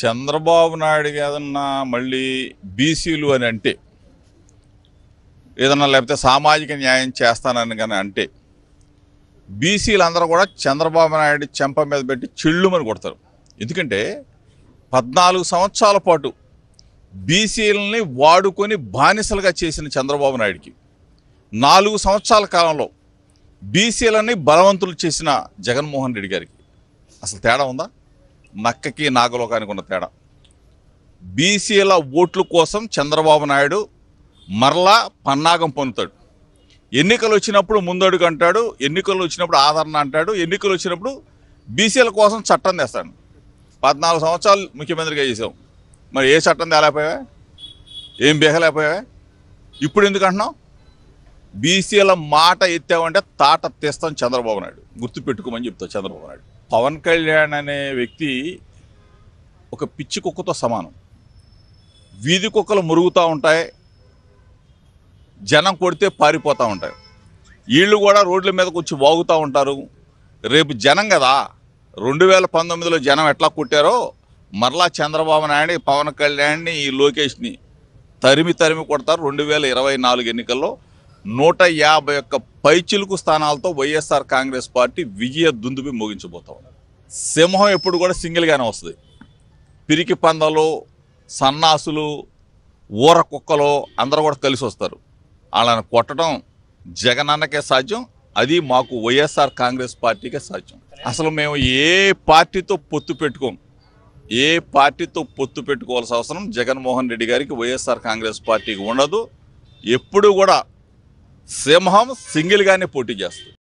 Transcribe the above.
చంద్రబాబు నాయుడు ఏదన్నా మళ్ళీ బీసీలు అని అంటే ఏదన్నా లేకపోతే సామాజిక న్యాయం చేస్తానని కానీ అంటే బీసీలందరూ కూడా చంద్రబాబు నాయుడు చెంప మీద పెట్టి చిళ్ళుమని కొడతారు. ఎందుకంటే పద్నాలుగు సంవత్సరాల పాటు బీసీలని వాడుకొని బానిసలుగా చేసిన చంద్రబాబు నాయుడికి నాలుగు సంవత్సరాల కాలంలో బీసీలని బలవంతులు చేసిన జగన్మోహన్ రెడ్డి గారికి. అసలు తేడా ఉందా? నక్కకి నాగలోకానికి ఉన్న తేడా. బీసీల ఓట్ల కోసం చంద్రబాబు నాయుడు మరలా పన్నాగం పొందుతాడు. ఎన్నికలు వచ్చినప్పుడు ముందడుగు అంటాడు ఎన్నికలు వచ్చినప్పుడు ఆదరణ అంటాడు ఎన్నికలు వచ్చినప్పుడు బీసీల కోసం చట్టం తెస్తాడు. పద్నాలుగు సంవత్సరాలు ముఖ్యమంత్రిగా చేసాం మరి ఏ చట్టం తేలేకపోయావా? ఏం బేహలేకపోయావా ఇప్పుడు ఎందుకు అంటున్నావు? బీసీల మాట ఎత్తావంటే తాట తెస్తాం చంద్రబాబు నాయుడు. గుర్తు పెట్టుకోమని చెప్తావు చంద్రబాబు నాయుడు. పవన్ కళ్యాణ్ అనే వ్యక్తి ఒక పిచ్చి కుక్కతో సమానం. వీధి కుక్కలు మురుగుతూ ఉంటాయి జనం కొడితే పారిపోతూ ఉంటాయి. వీళ్ళు కూడా రోడ్ల మీదకి వచ్చి వాగుతూ ఉంటారు. రేపు జనం కదా రెండు వేల పంతొమ్మిదిలో జనం ఎట్లా కొట్టారో మరలా చంద్రబాబు నాయుడు పవన్ కళ్యాణ్ని ఈ లోకేష్ని తరిమి తరిమి కొడతారు. రెండు వేల ఇరవై నాలుగు ఎన్నికల్లో నూట యాభై ఒక్క పైచిలుకు స్థానాలతో వైఎస్ఆర్ కాంగ్రెస్ పార్టీ విజయ దుందుబి మోగించబోతా ఉంది. సింహం ఎప్పుడు కూడా సింగిల్గానే వస్తుంది. పిరికి పందలు సన్నాసులు ఊర కుక్కలు అందరూ కూడా కలిసి వస్తారు. వాళ్ళని కొట్టడం జగనన్నకే సాధ్యం అది మాకు వైఎస్ఆర్ కాంగ్రెస్ పార్టీకే సాధ్యం. అసలు మేము ఏ పార్టీతో పొత్తు పెట్టుకోం ఏ పార్టీతో పొత్తు పెట్టుకోవాల్సిన అవసరం జగన్మోహన్ రెడ్డి గారికి వైఎస్ఆర్ కాంగ్రెస్ పార్టీకి ఉండదు. ఎప్పుడు కూడా సింహం సింగిల్గానే పోటీ చేస్తుంది.